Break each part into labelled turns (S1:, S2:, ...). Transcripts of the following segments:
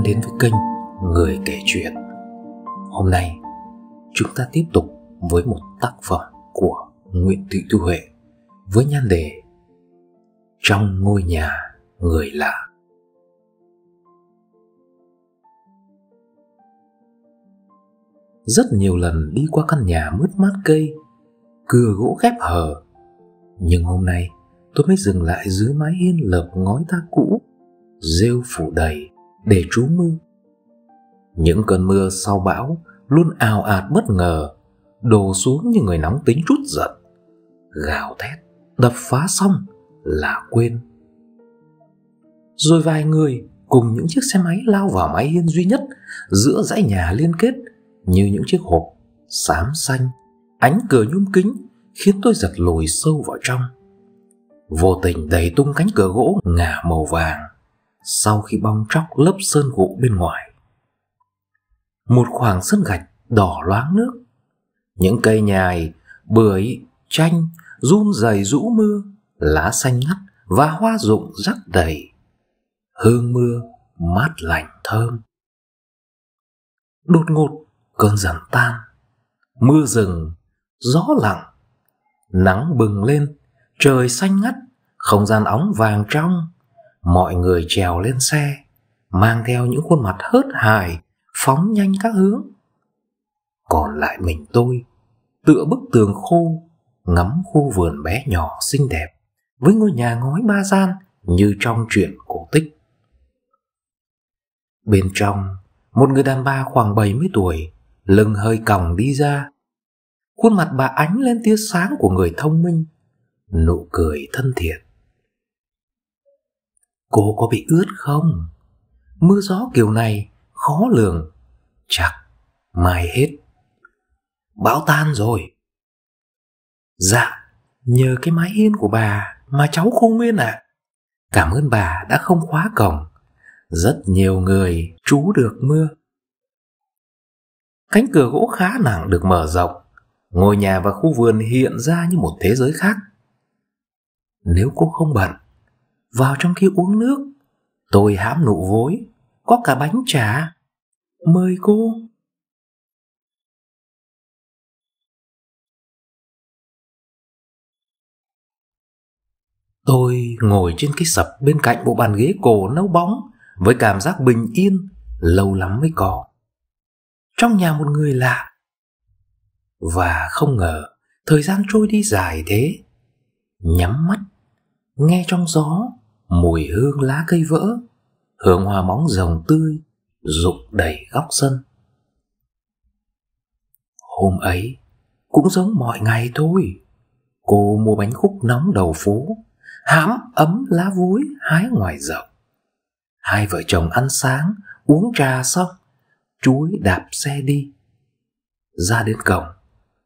S1: Bạn đang đến với kênh Người kể chuyện. Hôm nay, chúng ta tiếp tục với một tác phẩm của Nguyễn Thị Thu Huệ với nhan đề Trong ngôi nhà người lạ. Rất nhiều lần đi qua căn nhà mướt mát cây, Cửa gỗ khép hờ. Nhưng hôm nay, tôi mới dừng lại dưới mái hiên lợp ngói ta cũ, rêu phủ đầy để trú mưa những cơn mưa sau bão luôn ào ạt bất ngờ, đổ xuống như người nóng tính trút giận gào thét, đập phá xong là quên. Rồi vài người cùng những chiếc xe máy lao vào mái hiên duy nhất giữa dãy nhà liên kết như những chiếc hộp xám xanh, ánh cửa nhung kính khiến tôi giật lùi sâu vào trong. Vô tình đẩy tung cánh cửa gỗ ngả màu vàng sau khi bong tróc lớp sơn gỗ bên ngoài. Một khoảng sân gạch đỏ loáng nước. Những cây nhài, bưởi, chanh run rẩy rũ mưa, lá xanh ngắt và hoa rụng rắc đầy. Hương mưa mát lành thơm. Đột ngột cơn giảm tan. Mưa rừng, gió lặng. Nắng bừng lên, trời xanh ngắt, không gian óng vàng trong mọi người trèo lên xe mang theo những khuôn mặt hớt hài, phóng nhanh các hướng. Còn lại mình tôi tựa bức tường khô ngắm khu vườn bé nhỏ xinh đẹp với ngôi nhà ngói ba gian như trong truyện cổ tích. Bên trong một người đàn bà khoảng 70 tuổi lưng hơi còng đi ra. Khuôn mặt bà ánh lên tia sáng của người thông minh nụ cười thân thiện cô có bị ướt không? Mưa gió kiểu này khó lường. Chắc mai hết. Bão tan rồi. Dạ nhờ cái mái hiên của bà mà cháu khô nguyên ạ. À. cảm ơn bà đã không khóa cổng. Rất nhiều người trú được mưa. Cánh cửa gỗ khá nặng được mở rộng. Ngôi nhà và khu vườn hiện ra như một thế giới khác. Nếu cô không bận vào trong khi uống nước. Tôi hãm nụ vối, có cả bánh trà. Mời cô. Tôi ngồi trên cái sập bên cạnh bộ bàn ghế cổ nấu bóng, với cảm giác bình yên, lâu lắm mới có trong nhà một người lạ. Và không ngờ, thời gian trôi đi dài thế. Nhắm mắt, nghe trong gió mùi hương lá cây vỡ, hương hoa bóng rồng tươi, rụng đầy góc sân. Hôm ấy, cũng giống mọi ngày thôi. Cô mua bánh khúc nóng đầu phố, hãm ấm lá vối hái ngoài rộng hai vợ chồng ăn sáng, uống trà xong, chuối đạp xe đi. Ra đến cổng,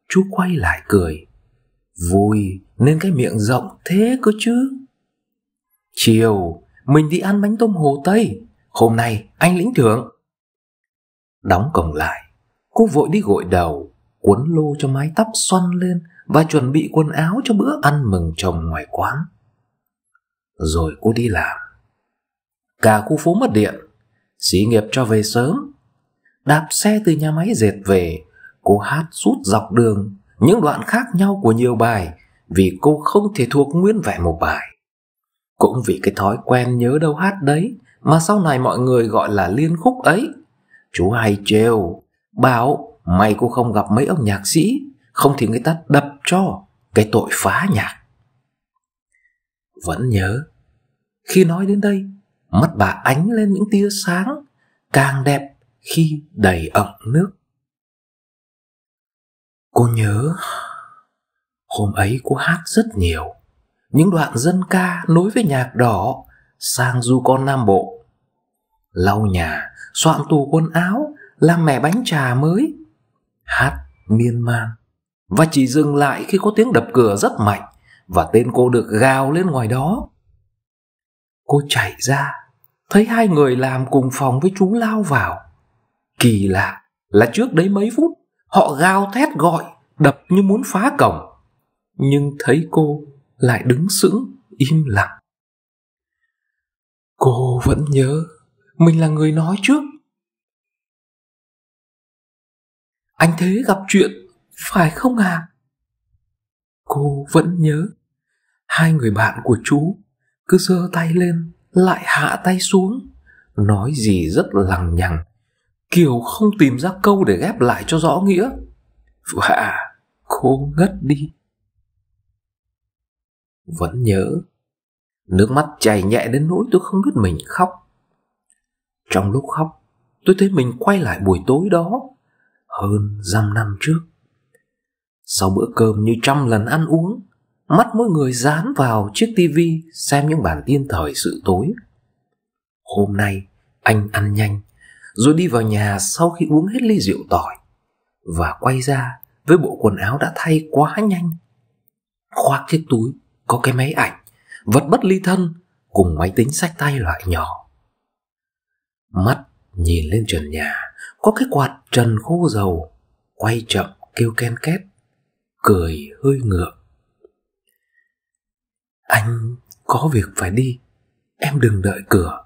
S1: chú quay lại cười. Vui, nên cái miệng rộng thế cơ chứ? Chiều, mình đi ăn bánh tôm hồ tây. Hôm nay, anh lĩnh thưởng. Đóng cổng lại, cô vội đi gội đầu, cuốn lô cho mái tóc xoăn lên và chuẩn bị quần áo cho bữa ăn mừng chồng ngoài quán. Rồi cô đi làm. Cả khu phố mất điện. Xí nghiệp cho về sớm. Đạp xe từ nhà máy dệt về, cô hát suốt dọc đường. Những đoạn khác nhau của nhiều bài, vì cô không thể thuộc nguyên vẹn một bài cũng vì cái thói quen nhớ đâu hát đấy mà sau này mọi người gọi là liên khúc ấy. Chú hay trêu, bảo mày cô không gặp mấy ông nhạc sĩ, không thì người ta đập cho cái tội phá nhạc. Vẫn nhớ, khi nói đến đây, mắt bà ánh lên những tia sáng càng đẹp khi đầy ẩm nước. Cô nhớ, hôm ấy cô hát rất nhiều những đoạn dân ca nối với nhạc đỏ sang du con nam bộ. Lau nhà, soạn tù quần áo, làm mẻ bánh trà mới, hát miên man. Và chỉ dừng lại khi có tiếng đập cửa rất mạnh và tên cô được gào lên ngoài đó. Cô chạy ra, thấy hai người làm cùng phòng với chú lao vào. Kỳ lạ là trước đấy mấy phút, họ gào thét gọi, đập như muốn phá cổng. Nhưng thấy cô lại đứng sững, im lặng. Cô vẫn nhớ Mình là người nói trước. Anh Thế gặp chuyện, Phải không à Cô vẫn nhớ. Hai người bạn của chú Cứ giơ tay lên, Lại hạ tay xuống, Nói gì rất lằng nhằng Kiều không tìm ra câu để ghép lại cho rõ nghĩa. Và cô ngất đi. Vẫn nhớ. Nước mắt chảy nhẹ đến nỗi tôi không biết mình khóc. Trong lúc khóc, Tôi thấy mình quay lại buổi tối đó, Hơn dăm năm trước. Sau bữa cơm như trăm lần ăn uống, Mắt mỗi người dán vào chiếc tivi Xem những bản tin thời sự tối. Hôm nay, anh ăn nhanh, rồi đi vào nhà sau khi uống hết ly rượu tỏi, và quay ra với bộ quần áo đã thay quá nhanh. Khoác chiếc túi có cái máy ảnh, vật bất ly thân cùng máy tính sách tay loại nhỏ. Mắt nhìn lên trần nhà, có cái quạt trần khô dầu, quay chậm kêu ken két, cười hơi ngượng. Anh có việc phải đi, em đừng đợi cửa.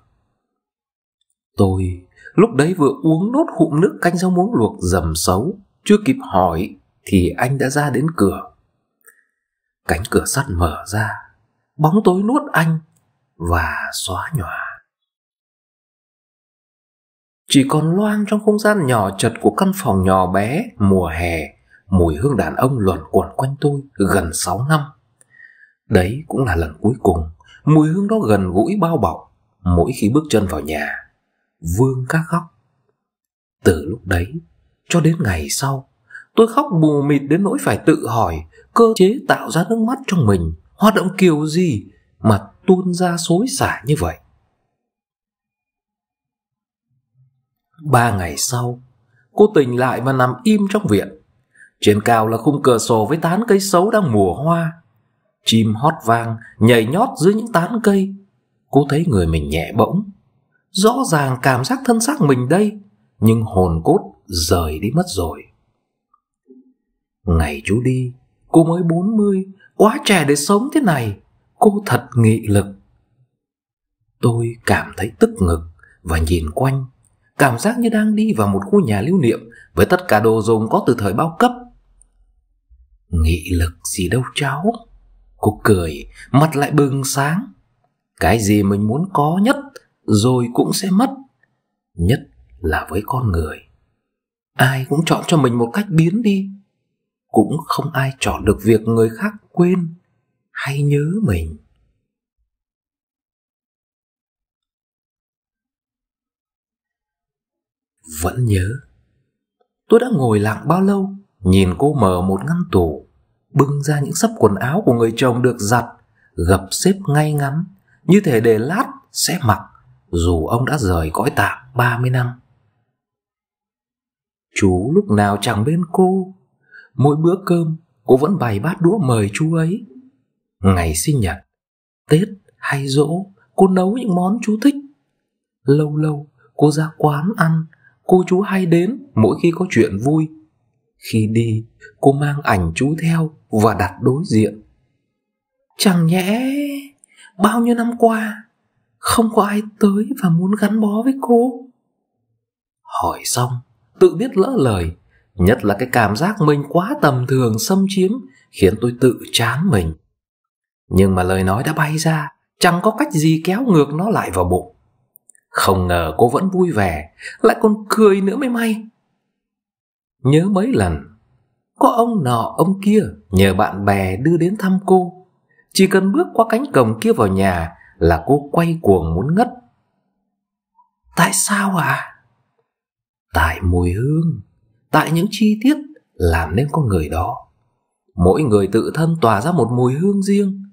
S1: Tôi Lúc đấy vừa uống nốt hụm nước canh rau muống luộc dầm xấu Chưa kịp hỏi Thì anh đã ra đến cửa Cánh cửa sắt mở ra. Bóng tối nuốt anh Và xóa nhòa. Chỉ còn loang trong không gian nhỏ chật của căn phòng nhỏ bé Mùa hè Mùi hương đàn ông luẩn quẩn quanh tôi Gần 6 năm. Đấy cũng là lần cuối cùng Mùi hương đó gần gũi bao bọc Mỗi khi bước chân vào nhà. Vương các khóc. Từ lúc đấy cho đến ngày sau, tôi khóc mù mịt đến nỗi phải tự hỏi cơ chế tạo ra nước mắt trong mình hoạt động kiểu gì mà tuôn ra xối xả như vậy. Ba ngày sau, cô tỉnh lại và nằm im trong viện. Trên cao là khung cửa sổ với tán cây xấu đang mùa hoa. Chim hót vang nhảy nhót dưới những tán cây. Cô thấy người mình nhẹ bỗng, Rõ ràng cảm giác thân xác mình đây Nhưng hồn cốt rời đi mất rồi Ngày chú đi Cô mới 40 Quá trẻ để sống thế này. Cô thật nghị lực. Tôi cảm thấy tức ngực Và nhìn quanh. Cảm giác như đang đi vào một khu nhà lưu niệm Với tất cả đồ dùng có từ thời bao cấp. Nghị lực gì đâu cháu? Cô cười, Mặt lại bừng sáng. Cái gì mình muốn có nhất rồi cũng sẽ mất. Nhất là với con người. Ai cũng chọn cho mình một cách biến đi cũng không ai chọn được việc người khác quên hay nhớ mình vẫn nhớ tôi đã ngồi lặng bao lâu nhìn cô mở một ngăn tủ bưng ra những sấp quần áo của người chồng được giặt gập xếp ngay ngắn như thể để lát sẽ mặc dù ông đã rời cõi tạm 30 năm. Chú lúc nào chẳng bên cô, mỗi bữa cơm cô vẫn bày bát đũa mời chú ấy. Ngày sinh nhật, Tết hay dỗ, cô nấu những món chú thích. Lâu lâu cô ra quán ăn, cô chú hay đến mỗi khi có chuyện vui. Khi đi, cô mang ảnh chú theo và đặt đối diện. Chẳng nhẽ bao nhiêu năm qua không có ai tới và muốn gắn bó với cô hỏi xong tự biết lỡ lời nhất là cái cảm giác mình quá tầm thường xâm chiếm khiến tôi tự chán mình nhưng mà lời nói đã bay ra chẳng có cách gì kéo ngược nó lại vào bụng không ngờ cô vẫn vui vẻ lại còn cười nữa mới may nhớ mấy lần có ông nọ ông kia nhờ bạn bè đưa đến thăm cô chỉ cần bước qua cánh cổng kia vào nhà là cô quay cuồng muốn ngất. Tại sao? À? Tại mùi hương, tại những chi tiết làm nên con người đó. Mỗi người tự thân tỏa ra một mùi hương riêng.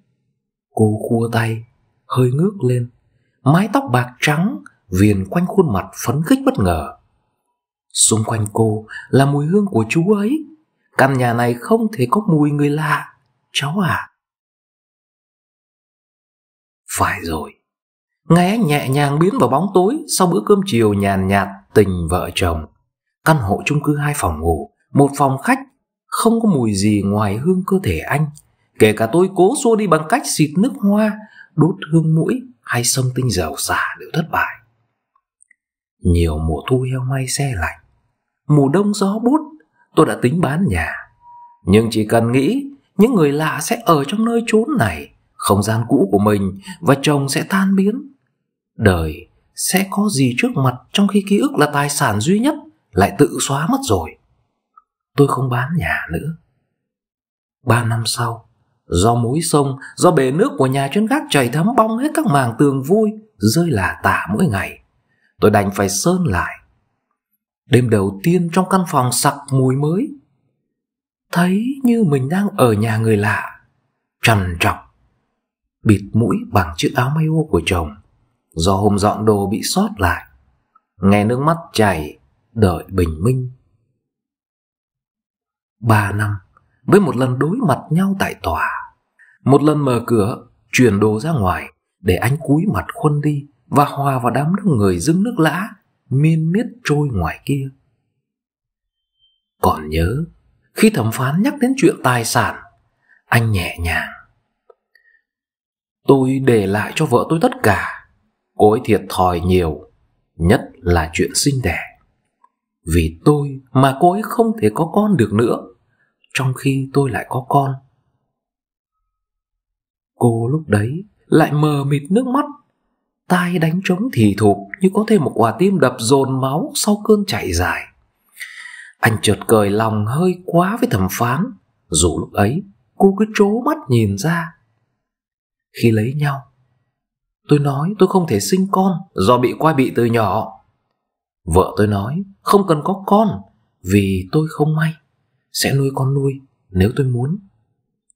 S1: Cô khua tay, hơi ngước lên, mái tóc bạc trắng viền quanh khuôn mặt phấn khích bất ngờ. Xung quanh cô là mùi hương của chú ấy. Căn nhà này không thể có mùi người lạ, cháu à. Phải rồi. Ngày anh nhẹ nhàng biến vào bóng tối sau bữa cơm chiều nhàn nhạt tình vợ chồng. Căn hộ chung cư hai phòng ngủ, một phòng khách, không có mùi gì ngoài hương cơ thể anh. Kể cả tôi cố xua đi bằng cách xịt nước hoa, đốt hương mũi hay xông tinh dầu xả đều thất bại. Nhiều mùa thu heo may xe lạnh Mùa đông gió bút Tôi đã tính bán nhà Nhưng chỉ cần nghĩ Những người lạ sẽ ở trong nơi chốn này Không gian cũ của mình Và chồng sẽ tan biến Đời sẽ có gì trước mặt Trong khi ký ức là tài sản duy nhất lại tự xóa mất rồi. Tôi không bán nhà nữa. Ba năm sau Do mối sông, do bể nước của nhà trên gác chảy thấm bong hết các màng tường vui, rơi là tả mỗi ngày. Tôi đành phải sơn lại. Đêm đầu tiên trong căn phòng sặc mùi mới, thấy như mình đang ở nhà người lạ, trằn trọc, bịt mũi bằng chiếc áo may ô của chồng, do hôm dọn đồ bị sót lại, nghe nước mắt chảy, đợi bình minh. Ba năm, với một lần đối mặt nhau tại tòa. Một lần mở cửa, chuyển đồ ra ngoài để anh cúi mặt khuân đi và hòa vào đám đông người dưng nước lã miên miết trôi ngoài kia. Còn nhớ, khi thẩm phán nhắc đến chuyện tài sản, anh nhẹ nhàng. Tôi để lại cho vợ tôi tất cả, cô ấy thiệt thòi nhiều, nhất là chuyện sinh đẻ. Vì tôi mà cô ấy không thể có con được nữa, trong khi tôi lại có con. Cô lúc đấy lại mờ mịt nước mắt, tai đánh trống thì thụp như có thêm một quả tim đập dồn máu sau cơn chảy dài. Anh chợt cười lòng hơi quá với thẩm phán, dù lúc ấy cô cứ trố mắt nhìn ra. Khi lấy nhau, tôi nói tôi không thể sinh con do bị quay bị từ nhỏ vợ tôi nói không cần có con vì tôi không may sẽ nuôi con nuôi nếu tôi muốn.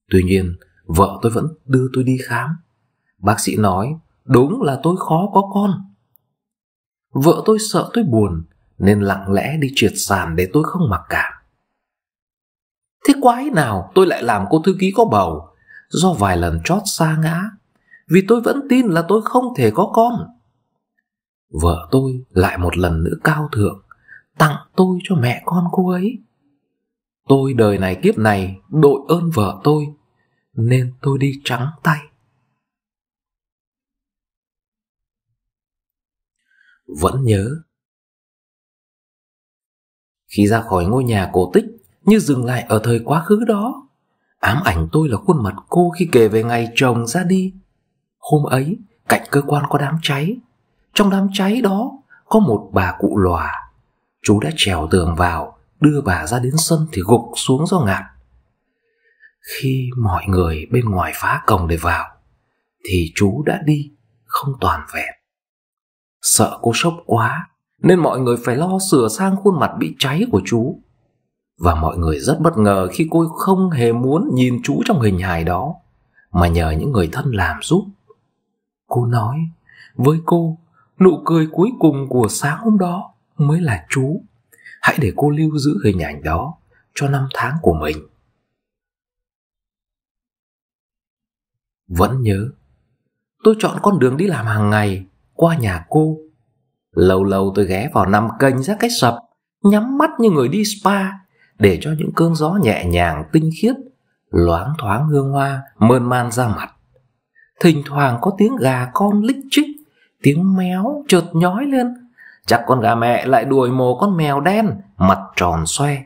S1: Tuy nhiên, vợ tôi vẫn đưa tôi đi khám. Bác sĩ nói, đúng là tôi khó có con. Vợ tôi sợ tôi buồn, nên lặng lẽ đi triệt sản để tôi không mặc cảm. Thế quái nào tôi lại làm cô thư ký có bầu, do vài lần chót xa ngã, vì tôi vẫn tin là tôi không thể có con. Vợ tôi lại một lần nữa cao thượng, tặng tôi cho mẹ con cô ấy. Tôi đời này kiếp này đội ơn vợ tôi, nên tôi đi trắng tay. Vẫn nhớ Khi ra khỏi ngôi nhà cổ tích Như dừng lại ở thời quá khứ đó Ám ảnh tôi là khuôn mặt cô khi kể về ngày chồng ra đi Hôm ấy cạnh cơ quan có đám cháy trong đám cháy đó có một bà cụ lòa Chú đã trèo tường vào đưa bà ra đến sân thì gục xuống do ngạt. Khi mọi người bên ngoài phá cổng để vào, thì chú đã đi, không toàn vẹn. Sợ cô sốc quá, nên mọi người phải lo sửa sang khuôn mặt bị cháy của chú. Và mọi người rất bất ngờ khi cô không hề muốn nhìn chú trong hình hài đó, mà nhờ những người thân làm giúp. Cô nói, với cô, nụ cười cuối cùng của sáng hôm đó mới là chú. Hãy để cô lưu giữ hình ảnh đó cho năm tháng của mình. Vẫn nhớ, tôi chọn con đường đi làm hàng ngày qua nhà cô. Lâu lâu tôi ghé vào nằm kênh ra cách sập, nhắm mắt như người đi spa, để cho những cơn gió nhẹ nhàng, tinh khiết, loáng thoáng hương hoa, mơn man ra mặt. Thỉnh thoảng có tiếng gà con lích chích tiếng méo chợt nhói lên Chắc con gà mẹ lại đuổi mồ con mèo đen, mặt tròn xoe.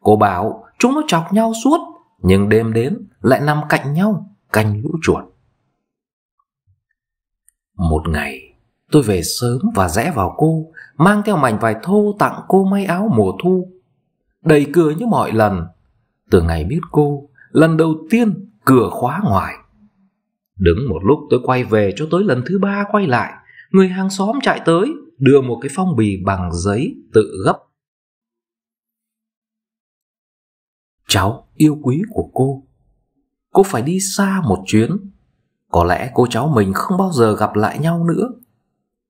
S1: Cô bảo chúng nó chọc nhau suốt, nhưng đêm đến lại nằm cạnh nhau, canh lũ chuột. Một ngày, tôi về sớm và rẽ vào cô, mang theo mảnh vải thô tặng cô may áo mùa thu. Đầy cửa như mọi lần, từ ngày biết cô, lần đầu tiên cửa khóa ngoài. Đứng một lúc tôi quay về cho tới lần thứ ba quay lại, người hàng xóm chạy tới, đưa một cái phong bì bằng giấy tự gấp. Cháu yêu quý của cô. Cô phải đi xa một chuyến. Có lẽ cô cháu mình không bao giờ gặp lại nhau nữa.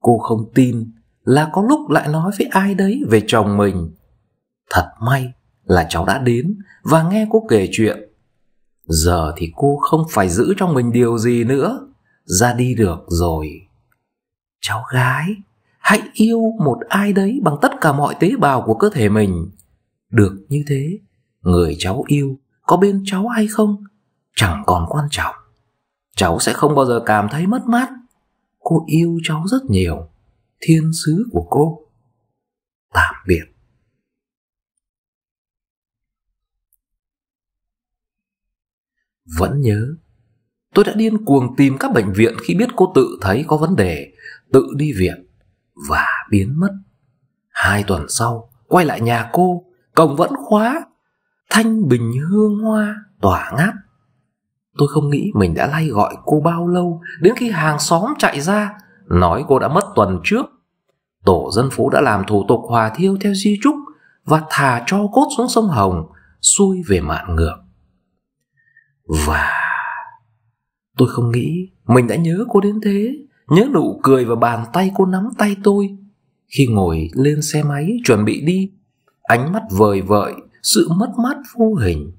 S1: Cô không tin là có lúc lại nói với ai đấy về chồng mình. Thật may là cháu đã đến và nghe cô kể chuyện. Giờ thì cô không phải giữ trong mình điều gì nữa. Ra đi được rồi. Cháu gái, hãy yêu một ai đấy bằng tất cả mọi tế bào của cơ thể mình. Được như thế người cháu yêu có bên cháu hay không chẳng còn quan trọng. Cháu sẽ không bao giờ cảm thấy mất mát. Cô yêu cháu rất nhiều thiên sứ của cô. Tạm biệt. Vẫn nhớ tôi đã điên cuồng tìm các bệnh viện khi biết cô tự thấy có vấn đề tự đi viện và biến mất. Hai tuần sau, quay lại nhà cô, cổng vẫn khóa. Thanh bình hương hoa tỏa ngát. Tôi không nghĩ mình đã lay gọi cô bao lâu, đến khi hàng xóm chạy ra, nói cô đã mất tuần trước. Tổ dân phố đã làm thủ tục hòa thiêu theo di trúc và thả cho cốt xuống sông hồng, xuôi về mạn ngược. Và tôi không nghĩ mình đã nhớ cô đến thế nhớ nụ cười và bàn tay cô nắm tay tôi. Khi ngồi lên xe máy chuẩn bị đi, ánh mắt vời vợi, sự mất mát vô hình.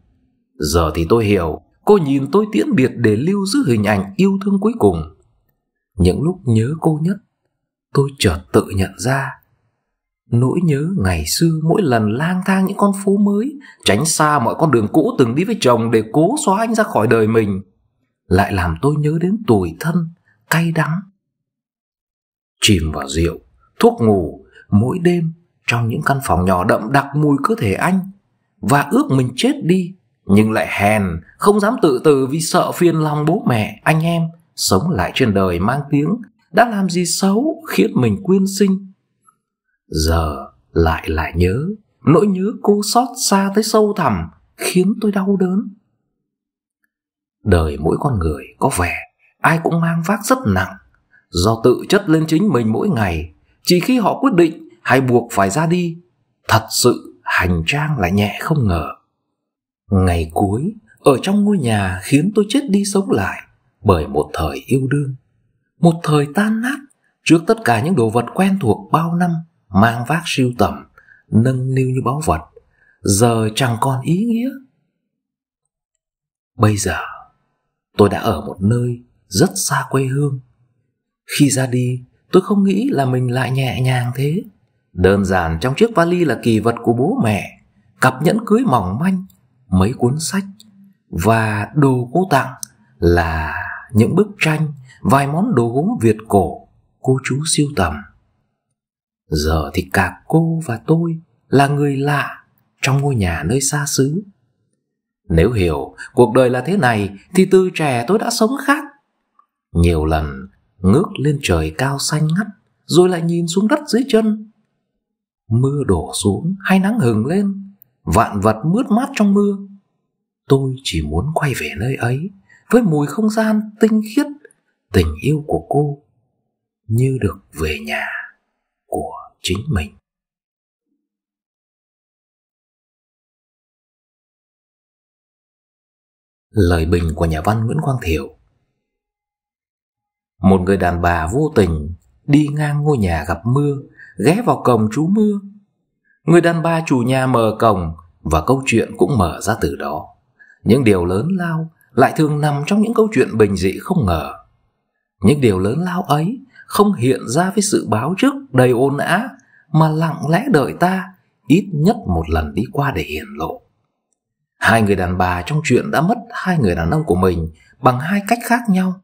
S1: Giờ thì tôi hiểu, cô nhìn tôi tiễn biệt để lưu giữ hình ảnh yêu thương cuối cùng. Những lúc nhớ cô nhất, tôi chợt tự nhận ra. Nỗi nhớ ngày xưa mỗi lần lang thang những con phố mới, tránh xa mọi con đường cũ từng đi với chồng để cố xóa anh ra khỏi đời mình, lại làm tôi nhớ đến tuổi thân, cay đắng chìm vào rượu, thuốc ngủ, mỗi đêm trong những căn phòng nhỏ đậm đặc mùi cơ thể anh. Và ước mình chết đi, nhưng lại hèn, không dám tự tử vì sợ phiền lòng bố mẹ, anh em, sống lại trên đời mang tiếng, đã làm gì xấu khiến mình quyên sinh. Giờ lại lại nhớ, nỗi nhớ cô xót xa tới sâu thẳm khiến tôi đau đớn. Đời mỗi con người có vẻ ai cũng mang vác rất nặng do tự chất lên chính mình mỗi ngày, chỉ khi họ quyết định hay buộc phải ra đi, thật sự hành trang lại nhẹ không ngờ. Ngày cuối, ở trong ngôi nhà khiến tôi chết đi sống lại bởi một thời yêu đương. Một thời tan nát trước tất cả những đồ vật quen thuộc bao năm mang vác siêu tầm, nâng niu như báu vật. Giờ chẳng còn ý nghĩa. Bây giờ, tôi đã ở một nơi rất xa quê hương khi ra đi, tôi không nghĩ là mình lại nhẹ nhàng thế. Đơn giản trong chiếc vali là kỳ vật của bố mẹ, cặp nhẫn cưới mỏng manh, mấy cuốn sách và đồ cô tặng là những bức tranh, vài món đồ gốm việt cổ cô chú siêu tầm. Giờ thì cả cô và tôi là người lạ trong ngôi nhà nơi xa xứ. Nếu hiểu cuộc đời là thế này thì từ trẻ tôi đã sống khác. Nhiều lần ngước lên trời cao xanh ngắt, rồi lại nhìn xuống đất dưới chân. Mưa đổ xuống, hay nắng hừng lên, vạn vật mướt mát trong mưa. Tôi chỉ muốn quay về nơi ấy, với mùi không gian tinh khiết, tình yêu của cô, như được về nhà của chính mình. Lời bình của nhà văn nguyễn quang thiểu một người đàn bà vô tình đi ngang ngôi nhà gặp mưa, ghé vào cổng trú mưa. Người đàn bà chủ nhà mở cổng và câu chuyện cũng mở ra từ đó. Những điều lớn lao lại thường nằm trong những câu chuyện bình dị không ngờ. Những điều lớn lao ấy không hiện ra với sự báo trước đầy ồn ã mà lặng lẽ đợi ta ít nhất một lần đi qua để hiển lộ. Hai người đàn bà trong chuyện đã mất hai người đàn ông của mình bằng hai cách khác nhau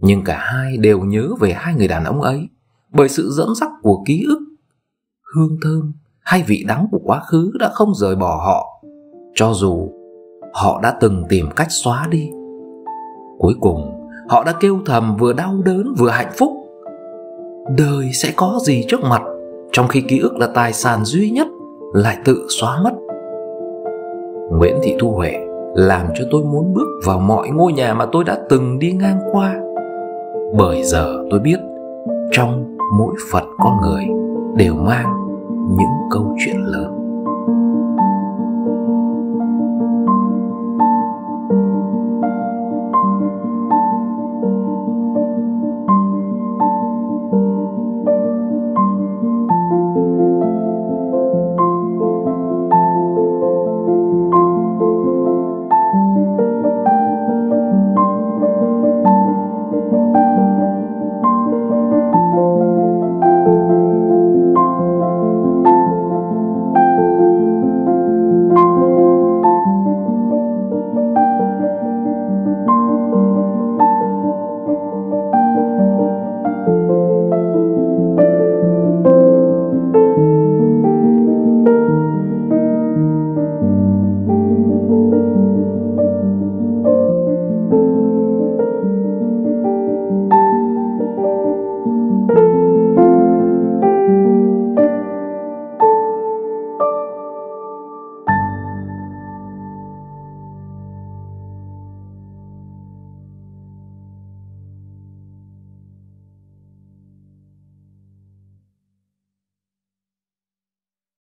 S1: nhưng cả hai đều nhớ về hai người đàn ông ấy bởi sự dẫn dắt của ký ức. Hương thơm hay vị đắng của quá khứ đã không rời bỏ họ, cho dù họ đã từng tìm cách xóa đi. Cuối cùng, họ đã kêu thầm vừa đau đớn vừa hạnh phúc. Đời sẽ có gì trước mặt trong khi ký ức là tài sản duy nhất lại tự xóa mất? Nguyễn thị thu huệ, làm cho tôi muốn bước vào mọi ngôi nhà mà tôi đã từng đi ngang qua bởi giờ tôi biết trong mỗi phận con người đều mang những câu chuyện lớn.